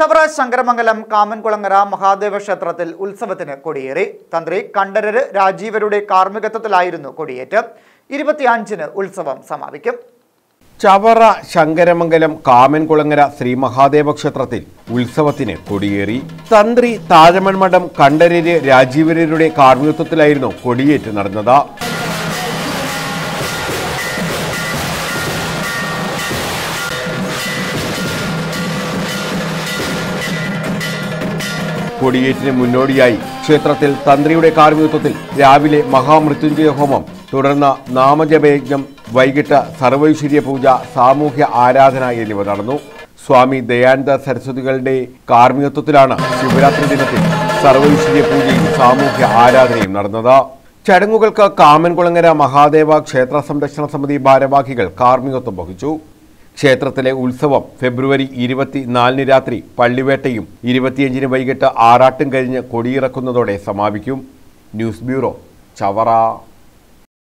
ചവറ ശങ്കരമംഗലം കാമൻകുളങ്ങര മഹാദേവ ക്ഷേത്രത്തിൽ ഉത്സവത്തിന് കൊടിയേറി. തന്ത്രി കണ്ഠരര് രാജീവരുടെ കാർമ്മികത്വത്തിലായിരുന്നു കൊടിയേറ്റ്. ഇരുപത്തിയഞ്ചിന് ഉത്സവം സമാപിക്കും. ചവറ ശങ്കരമംഗലം കാമൻകുളങ്ങര ശ്രീ മഹാദേവ ക്ഷേത്രത്തിൽ ഉത്സവത്തിന് കൊടിയേറി. തന്ത്രി താഴമൺമഠം കണ്ഠരര് രാജീവരരുടെ കാർമ്മികത്വത്തിലായിരുന്നു കൊടിയേറ്റ് നടന്നത്. കൊടിയേറ്റിന് മുന്നോടിയായി ക്ഷേത്രത്തിൽ തന്ത്രിയുടെ കാർമ്മികത്വത്തിൽ രാവിലെ മഹാമൃത്യുഞ്ജയ ഹോമം തുടർന്ന് നാമജപയജ്ഞം വൈകിട്ട് സർവൈശ്വര്യ പൂജ സാമൂഹ്യ ആരാധന എന്നിവ നടന്നു. സ്വാമി ദയാനന്ദ സരസ്വതികളുടെ കാർമ്മികത്വത്തിലാണ് ശിവരാത്രി ദിനത്തിൽ സർവൈശ്വര്യ പൂജയും സാമൂഹ്യ ആരാധനയും നടന്നത്. ചടങ്ങുകൾക്ക് കാമൻകുളങ്ങര മഹാദേവ ക്ഷേത്ര സംരക്ഷണ സമിതി ഭാരവാഹികൾ കാർമ്മികത്വം വഹിച്ചു. ക്ഷേത്രത്തിലെ ഉത്സവം ഫെബ്രുവരി ഇരുപത്തിനാലിന് രാത്രി പള്ളിവേട്ടയും ഇരുപത്തിയഞ്ചിന് വൈകിട്ട് ആറാട്ടും കഴിഞ്ഞ് കൊടിയിറക്കുന്നതോടെ സമാപിക്കും. News bureau Chavara.